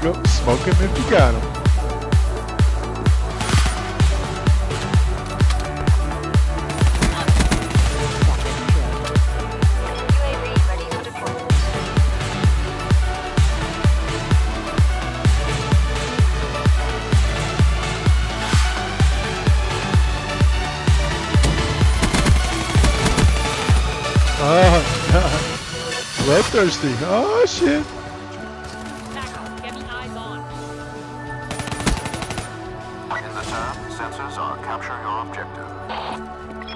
smoke him if you got deployment. Oh. Bloodthirsty. Oh, shit. The turn, sensors are capturing your objective.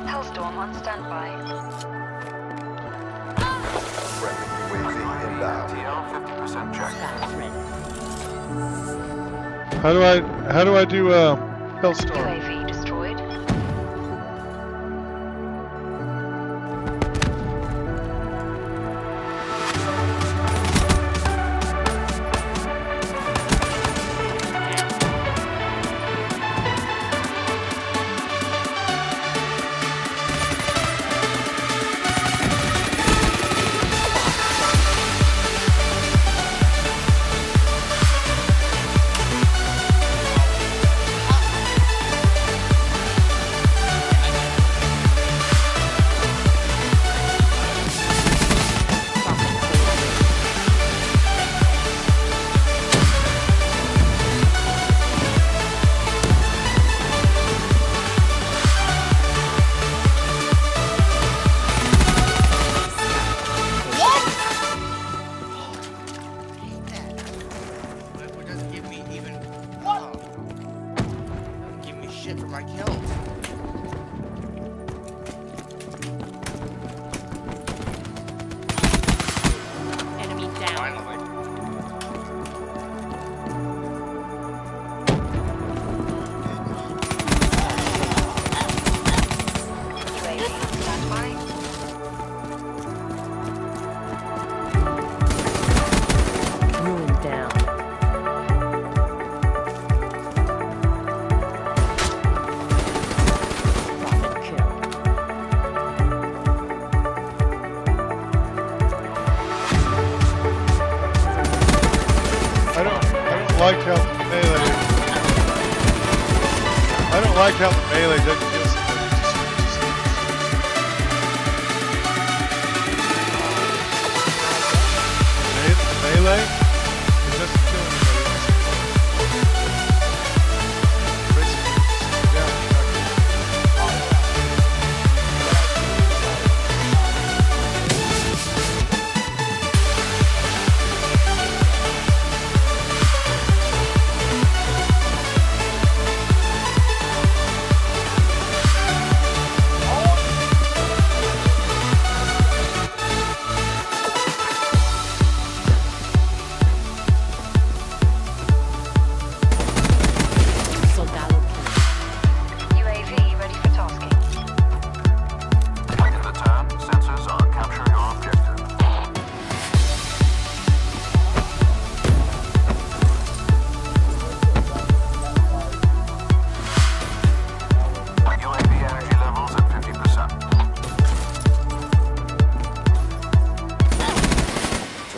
Hellstorm on standby. TL 50% check. How do I, how do I do, uh, Hellstorm? Shit for my kills. Like how melee. I don't like how melee doesn't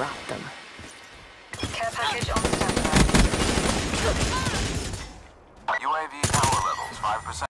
dropped them. Care package on standby. UAV power levels 5%.